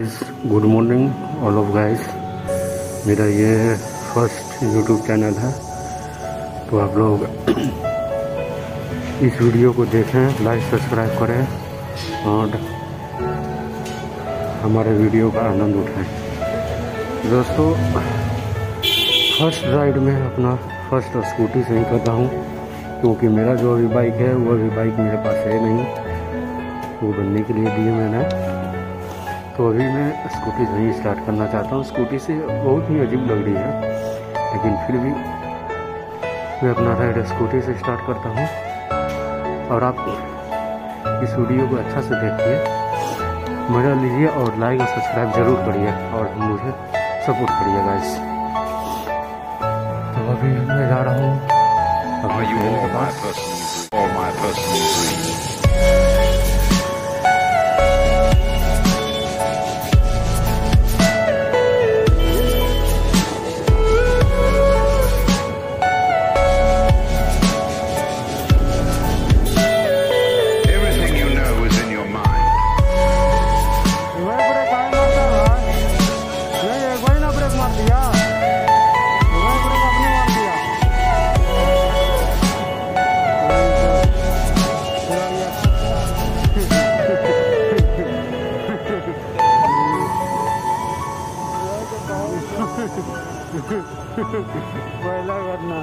Good morning all of guys मेरा ये first YouTube channel है। तो आप लोग इस वीडियो को देखें लाइक सब्सक्राइब करें और हमारे वीडियो का आनंद उठाएँ। दोस्तों फ़र्स्ट राइड में अपना फ़र्स्ट स्कूटी से ही कर रहा हूँ, क्योंकि मेरा जो अभी बाइक है, वो अभी बाइक मेरे पास है नहीं। वो बनने के लिए दिए मैंने। तो अभी मैं स्कूटी से ही स्टार्ट करना चाहता हूँ। स्कूटी से बहुत ही अजीब लग रही है, लेकिन फिर भी मैं अपना राइड स्कूटी से स्टार्ट करता हूँ। और आप इस वीडियो को अच्छा से देखिए। मज़ा लीजिए और लाइक और सब्सक्राइब ज़रूर करिए और मुझे सपोर्ट करिए गाइस तो अभी मैं जा रहा हूँ। अपने पहला करना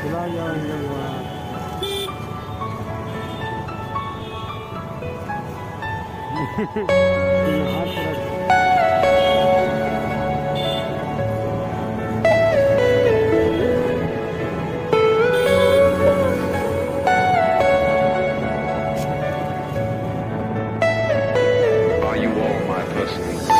चला जाएँगे हाथ रख University.